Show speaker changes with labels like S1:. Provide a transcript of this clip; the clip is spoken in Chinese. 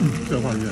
S1: 嗯这画面